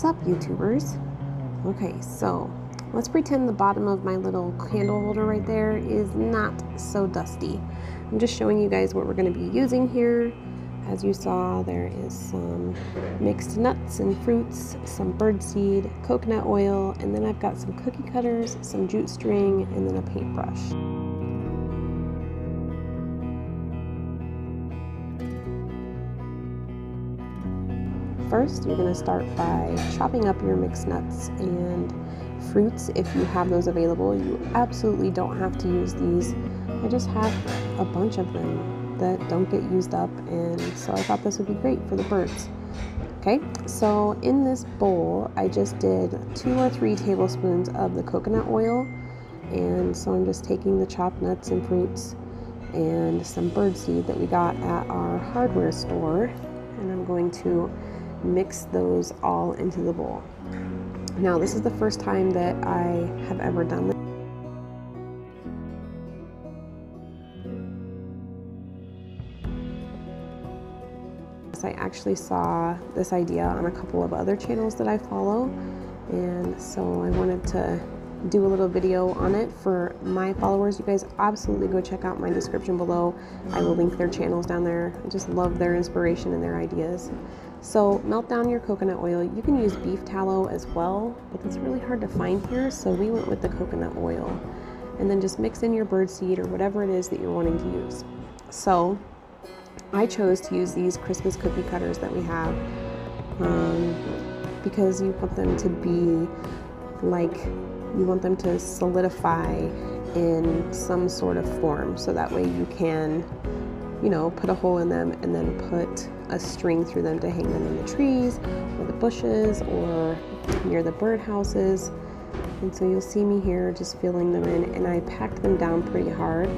What's up, YouTubers? Okay, so let's pretend the bottom of my little candle holder right there is not so dusty. I'm just showing you guys what we're going to be using here. As you saw, there is some mixed nuts and fruits, some birdseed, coconut oil, and then I've got some cookie cutters, some jute string, and then a paintbrush. First, you're going to start by chopping up your mixed nuts and fruits if you have those available. You absolutely don't have to use these. I just have a bunch of them that don't get used up, and so I thought this would be great for the birds. Okay, so in this bowl, I just did two or three tablespoons of the coconut oil, and so I'm just taking the chopped nuts and fruits and some birdseed that we got at our hardware store, and I'm going to mix those all into the bowl. Now, this is the first time that I have ever done this. I actually saw this idea on a couple of other channels that I follow, and so I wanted to do a little video on it for my followers. You guys absolutely go check out my description below. I will link their channels down there. I just love their inspiration and their ideas. So melt down your coconut oil. You can use beef tallow as well, but it's really hard to find here, so we went with the coconut oil. And then just mix in your birdseed or whatever it is that you're wanting to use. So I chose to use these Christmas cookie cutters that we have um, because you want them to be like, you want them to solidify in some sort of form so that way you can you know, put a hole in them and then put a string through them to hang them in the trees or the bushes or near the birdhouses. And so you'll see me here just filling them in and I packed them down pretty hard.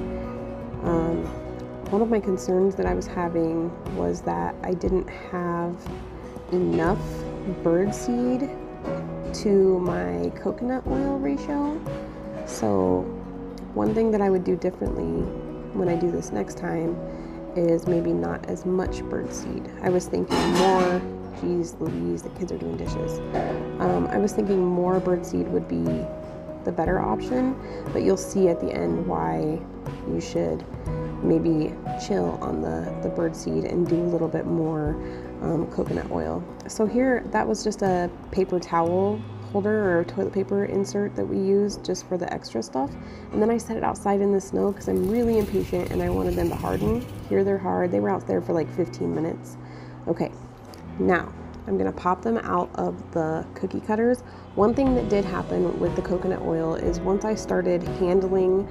Um, one of my concerns that I was having was that I didn't have enough bird seed to my coconut oil ratio. So one thing that I would do differently when I do this next time is maybe not as much birdseed. I was thinking more, geez Louise, the kids are doing dishes. Um, I was thinking more birdseed would be the better option, but you'll see at the end why you should maybe chill on the, the birdseed and do a little bit more um, coconut oil. So here, that was just a paper towel holder or toilet paper insert that we use just for the extra stuff. And then I set it outside in the snow because I'm really impatient and I wanted them to harden. Here they're hard. They were out there for like 15 minutes. Okay, now I'm gonna pop them out of the cookie cutters. One thing that did happen with the coconut oil is once I started handling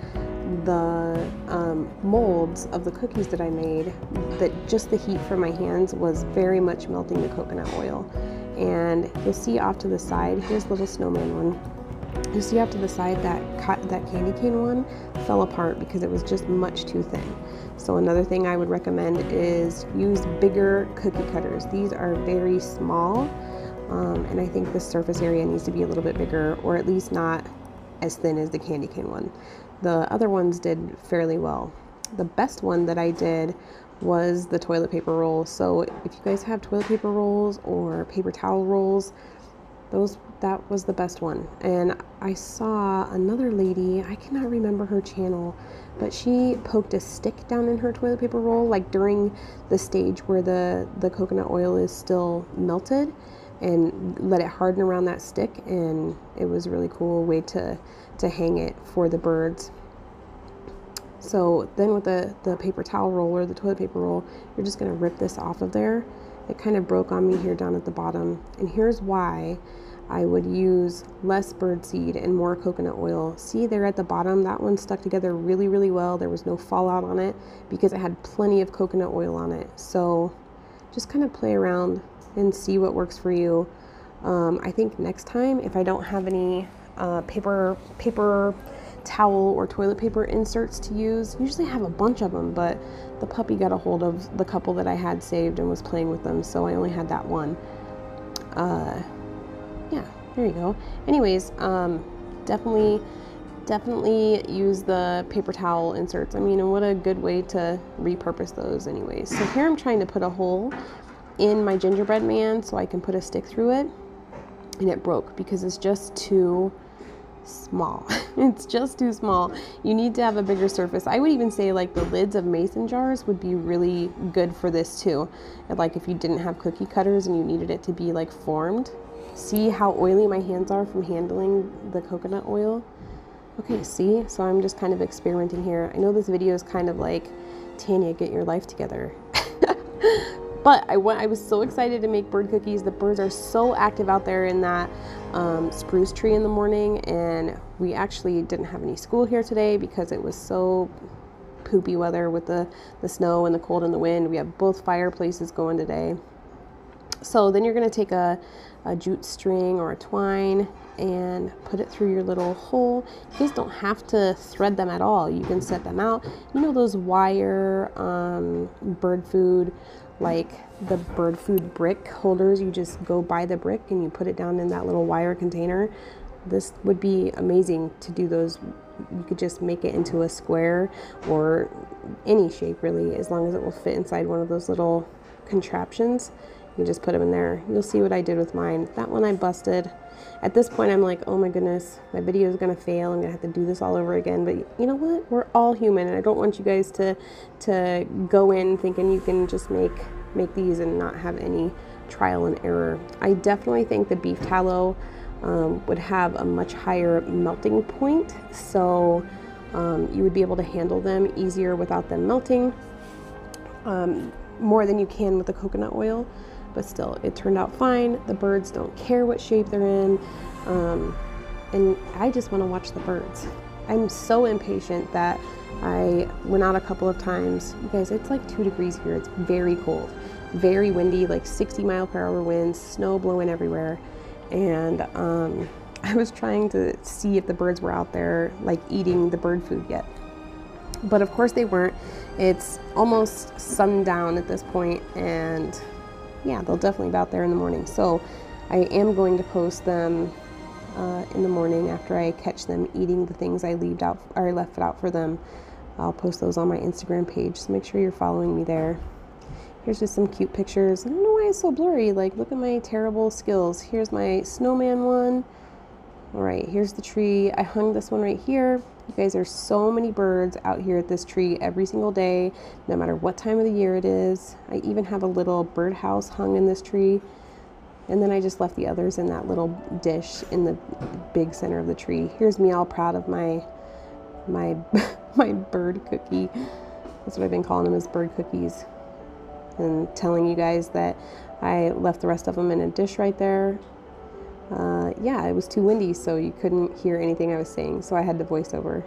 the um, molds of the cookies that I made, that just the heat from my hands was very much melting the coconut oil and you'll see off to the side, here's the little snowman one. You see off to the side that cut that candy cane one fell apart because it was just much too thin. So another thing I would recommend is use bigger cookie cutters. These are very small um, and I think the surface area needs to be a little bit bigger or at least not as thin as the candy cane one. The other ones did fairly well. The best one that I did was the toilet paper roll. So if you guys have toilet paper rolls or paper towel rolls, those that was the best one. And I saw another lady, I cannot remember her channel, but she poked a stick down in her toilet paper roll like during the stage where the the coconut oil is still melted and let it harden around that stick and it was a really cool way to to hang it for the birds so then with the the paper towel roll or the toilet paper roll you're just going to rip this off of there it kind of broke on me here down at the bottom and here's why I would use less bird seed and more coconut oil. See there at the bottom, that one stuck together really, really well. There was no fallout on it because it had plenty of coconut oil on it. So just kind of play around and see what works for you. Um, I think next time, if I don't have any uh, paper paper towel or toilet paper inserts to use, usually I have a bunch of them, but the puppy got a hold of the couple that I had saved and was playing with them, so I only had that one. Uh, yeah, there you go. Anyways, um, definitely definitely use the paper towel inserts. I mean, and what a good way to repurpose those anyways. So here I'm trying to put a hole in my gingerbread man so I can put a stick through it and it broke because it's just too small. it's just too small. You need to have a bigger surface. I would even say like the lids of mason jars would be really good for this too. And like if you didn't have cookie cutters and you needed it to be like formed. See how oily my hands are from handling the coconut oil? Okay, see? So I'm just kind of experimenting here. I know this video is kind of like, Tanya, get your life together. But I went, I was so excited to make bird cookies. The birds are so active out there in that um, spruce tree in the morning, and we actually didn't have any school here today because it was so poopy weather with the, the snow and the cold and the wind. We have both fireplaces going today. So then you're going to take a, a jute string or a twine and put it through your little hole. You guys don't have to thread them at all. You can set them out. You know those wire um, bird food like the bird food brick holders. You just go buy the brick and you put it down in that little wire container. This would be amazing to do those. You could just make it into a square or any shape really, as long as it will fit inside one of those little contraptions. You just put them in there. You'll see what I did with mine. That one I busted. At this point, I'm like, oh my goodness, my video is gonna fail. I'm gonna have to do this all over again. But you know what? We're all human, and I don't want you guys to to go in thinking you can just make make these and not have any trial and error. I definitely think the beef tallow um, would have a much higher melting point, so um, you would be able to handle them easier without them melting um, more than you can with the coconut oil but still, it turned out fine. The birds don't care what shape they're in. Um, and I just want to watch the birds. I'm so impatient that I went out a couple of times. You guys, it's like two degrees here. It's very cold, very windy, like 60 mile per hour winds, snow blowing everywhere. And um, I was trying to see if the birds were out there, like eating the bird food yet. But of course they weren't. It's almost sundown at this point, and yeah, they'll definitely be out there in the morning. So I am going to post them uh, in the morning after I catch them eating the things I left out or I left out for them. I'll post those on my Instagram page, so make sure you're following me there. Here's just some cute pictures. I don't know why it's so blurry. Like, look at my terrible skills. Here's my snowman one. All right, here's the tree. I hung this one right here. You guys, there's so many birds out here at this tree every single day, no matter what time of the year it is. I even have a little birdhouse hung in this tree. And then I just left the others in that little dish in the big center of the tree. Here's me all proud of my my my bird cookie. That's what I've been calling them is bird cookies. And telling you guys that I left the rest of them in a dish right there uh, yeah, it was too windy, so you couldn't hear anything I was saying, so I had to voice over.